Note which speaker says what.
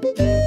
Speaker 1: Thank you.